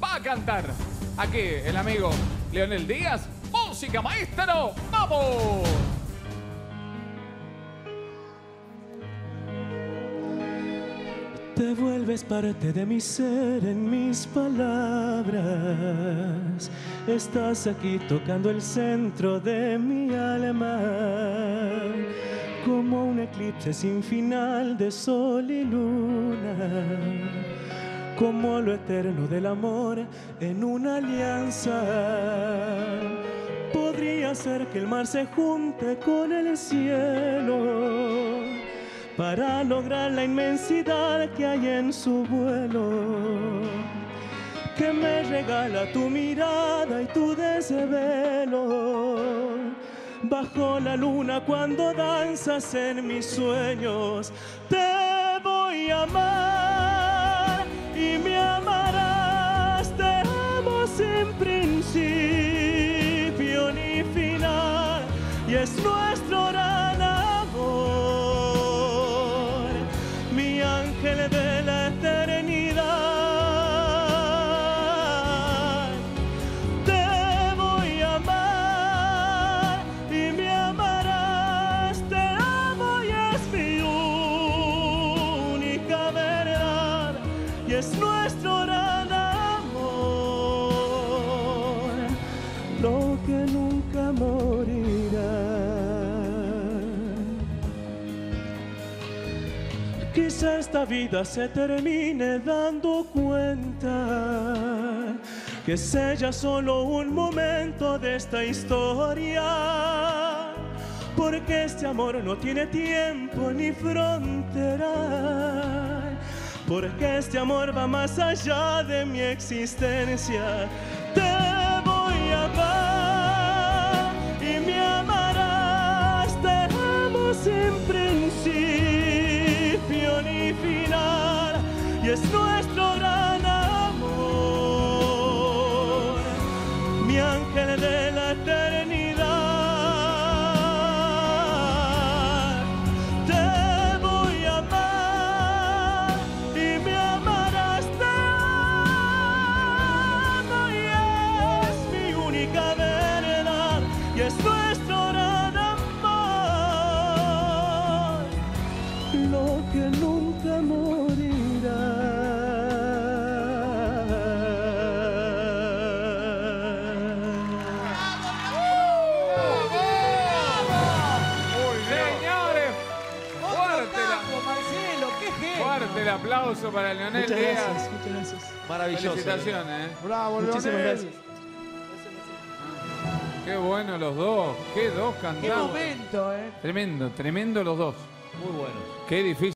Va a cantar aquí el amigo Leonel Díaz. Música maestro, ¡vamos! Te vuelves parte de mi ser en mis palabras. Estás aquí tocando el centro de mi alma. Como un eclipse sin final de sol y luna. Como lo eterno del amor en una alianza. Podría ser que el mar se junte con el cielo para lograr la inmensidad que hay en su vuelo, que me regala tu mirada y tu desvelo. Bajo la luna cuando danzas en mis sueños, te voy a amar y es nuestro gran amor, mi ángel de la eternidad. Te voy a amar y me amarás, te amo y es mi única verdad, y es nuestro gran Quizá esta vida se termine dando cuenta que sea solo un momento de esta historia. Porque este amor no tiene tiempo ni frontera. Porque este amor va más allá de mi existencia. Y es nuestro gran amor, mi ángel de la eternidad. Te voy a amar y me amarás. Es mi única verdad. Y es nuestro gran amor, lo que nunca morirá. El aplauso para Leonel Muchas Díaz. gracias, muchas gracias. Maravilloso. Felicitaciones, ¿eh? Bravo, Muchísimas Leonel. gracias. Qué bueno los dos, qué dos Qué cantando. momento, ¿eh? Tremendo, tremendo los dos. Muy buenos. Qué difícil.